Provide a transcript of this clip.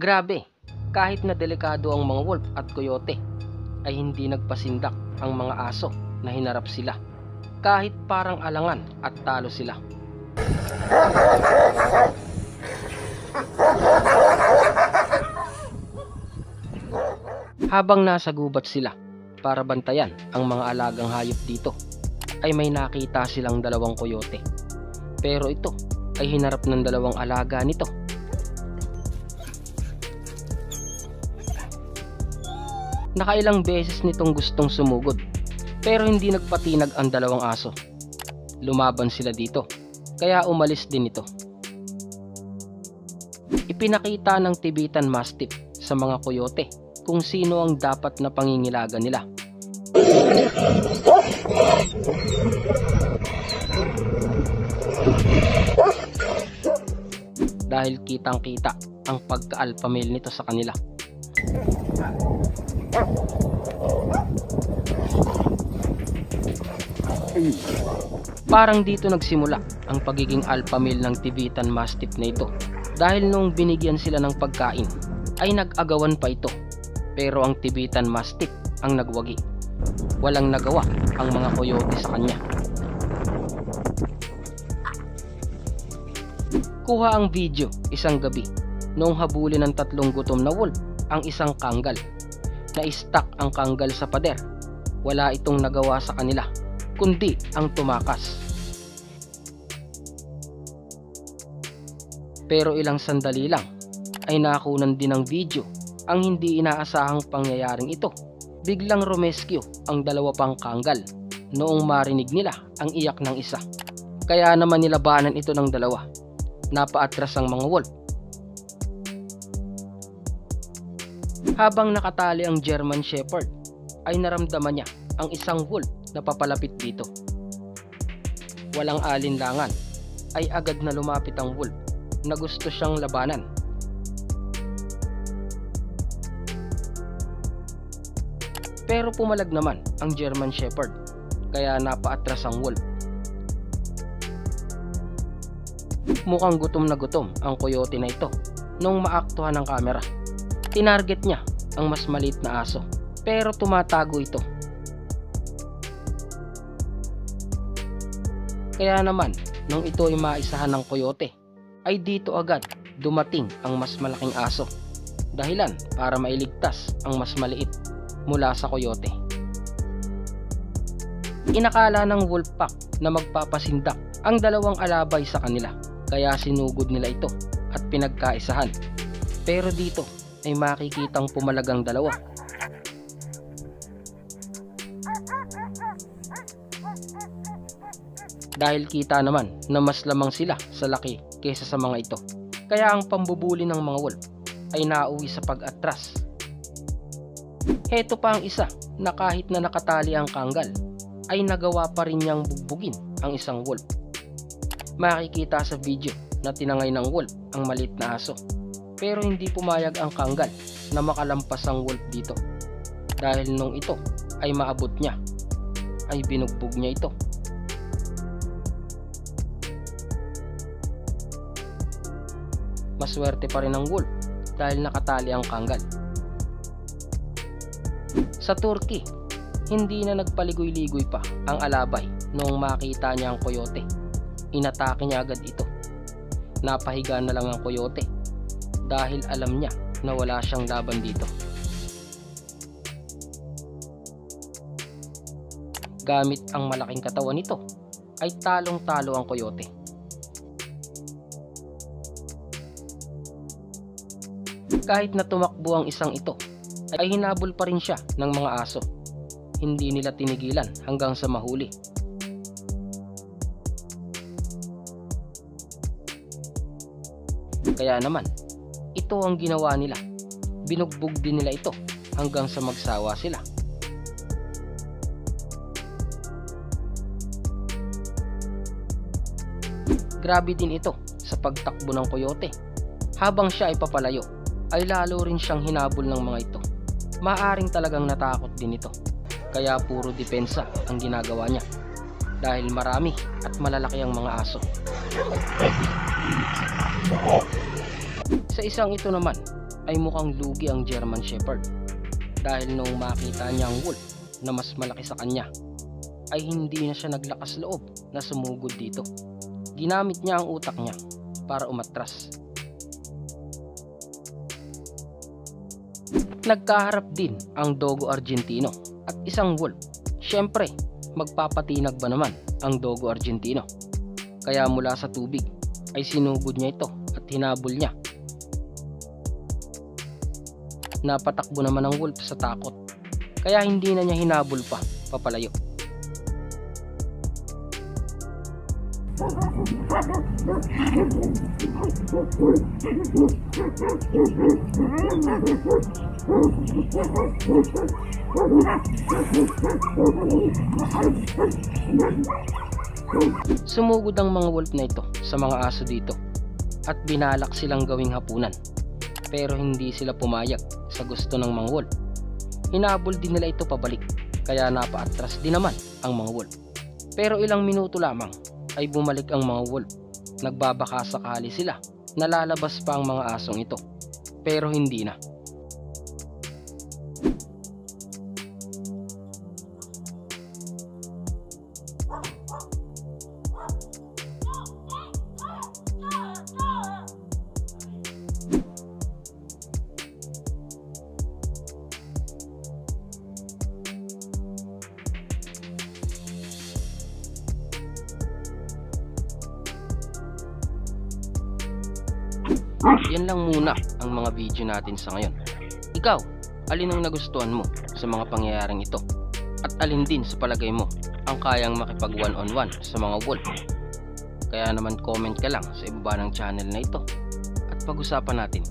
Grabe, kahit na delikado ang mga wolf at coyote, ay hindi nagpasindak ang mga aso na hinarap sila. Kahit parang alangan at talo sila. Habang nasa gubat sila para bantayan ang mga alagang hayop dito, ay may nakita silang dalawang koyote. Pero ito ay hinarap ng dalawang alaga nito. Nakailang beses nitong gustong sumugod pero hindi nagpatinag ang dalawang aso. Lumaban sila dito kaya umalis din ito. Ipinakita ng Tibetan Mastiff sa mga koyote kung sino ang dapat na pangingilaga nila. Dahil kitang kita ang pagka-alpha male nito sa kanila. Parang dito nagsimula ang pagiging alpha male ng Tibetan Mastiff na ito dahil nung binigyan sila ng pagkain ay nag-agawan pa ito pero ang Tibetan Mastiff ang nagwagi. Walang nagawa ang mga coyote sa kanya. Kuha ang video isang gabi noong habulin ng tatlong gutom na wolf ang isang kanggal. Na-stuck ang kanggal sa pader. Wala itong nagawa sa kanila kundi ang tumakas. Pero ilang sandali lang ay nakunan din ng video ang hindi inaasahang pangyayaring ito. Biglang rumescue ang dalawa pang kanggal noong marinig nila ang iyak ng isa. Kaya naman nilabanan ito ng dalawa. Napaatras ang mga wolf. Habang nakatali ang German Shepherd ay naramdaman niya ang isang wolf na papalapit dito. Walang alinlangan ay agad na lumapit ang wolf na gusto siyang labanan. Pero pumalag naman ang German Shepherd kaya napaatras ang wolf. Mukhang gutom na gutom ang coyote na ito nung maaktuhan ng kamera. Tinarget niya ang mas maliit na aso pero tumatago ito Kaya naman, nung ito ay maisahan ng koyote, ay dito agad dumating ang mas malaking aso. Dahilan para mailigtas ang mas maliit mula sa koyote. Inakala ng wolf pack na magpapasindak ang dalawang alabay sa kanila kaya sinugod nila ito at pinagkaisahan. Pero dito ay makikitang pumalagang dalawa dahil kita naman na mas lamang sila sa laki kaysa sa mga ito. Kaya ang pambubuli ng mga wolf ay nauwi sa pag-atras. Heto pa ang isa na kahit na nakatali ang kanggal ay nagawa pa rin niyang bugbugin ang isang wolf. Makikita sa video na tinangay ng wolf ang malit na aso pero hindi pumayag ang kanggal na makalampas ang wolf dito dahil nung ito ay maabot niya ay binugbog niya ito maswerte pa rin ang wolf dahil nakatali ang kanggal. Sa Turkey, hindi na nagpaligoy-ligoy pa ang alabay noong makita niya ang koyote. Inatake niya agad ito. Napahiga na lang ang koyote dahil alam niya na wala siyang laban dito. Gamit ang malaking katawan nito ay talong-talo ang koyote Kahit na tumakbo ang isang ito, ay hinabol pa rin siya ng mga aso. Hindi nila tinigilan hanggang sa mahuli. Kaya naman, ito ang ginawa nila. Binugbog din nila ito hanggang sa magsawa sila. Grabe din ito sa pagtakbo ng koyote. Habang siya ay papalayo, ay lalo rin siyang hinabol ng mga ito. Maaring talagang natakot din ito. Kaya puro depensa ang ginagawa niya. Dahil marami at malalaki ang mga aso. Sa isang ito naman ay mukhang lugi ang German Shepherd dahil nung makita niya ang wolf na mas malaki sa kanya ay hindi na siya naglakas loob na sumugod dito. Ginamit niya ang utak niya para umatras. Nagkaharap din ang Dogo Argentino at isang wolf. Siyempre, magpapatinag ba naman ang Dogo Argentino? Kaya mula sa tubig ay sinugod niya ito at hinabol niya. Napatakbo naman ang wolf sa takot. Kaya hindi na niya hinabol pa papalayo. Sumugod ang mga wolf na ito sa mga aso dito at binalak silang gawing hapunan. Pero hindi sila pumayag sa gusto ng mga wolf. Hinabol din nila ito pabalik kaya napaatras din naman ang mga wolf. Pero ilang minuto lamang ay bumalik ang mga wolf. Nagbabaka sakali sila nalalabas pa ang mga asong ito. Pero hindi na. Yan lang muna ang mga video natin sa ngayon. Ikaw, alin ang nagustuhan mo sa mga pangyayaring ito? At alin din sa palagay mo ang kayang makipag one on one sa mga wolf? Kaya naman comment ka lang sa ibaba ng channel na ito at pag-usapan natin